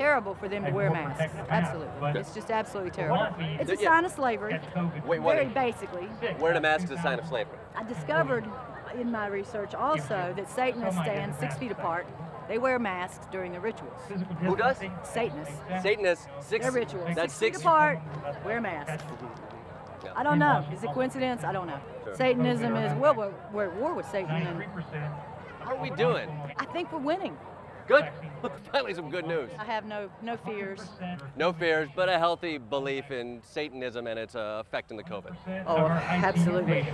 terrible for them to wear masks. Absolutely. It's just absolutely terrible. It's a Yeah. sign of slavery, Wait, what? very basically. Wearing a mask is a sign of slavery. I discovered in my research also that Satanists stand six feet apart. They wear masks during the rituals. Who does? Satanists, Satanists, six. their rituals. That's six, six. feet apart, wear masks. Mm-hmm. I don't know. Is it coincidence? I don't know. Satanism is, well, we're, we're at war with Satan, and How are we doing? I think we're winning. Good. Finally, some good news. I have no no fears. No fears, but a healthy belief in Satanism and its uh, effect in the COVID. Oh, absolutely.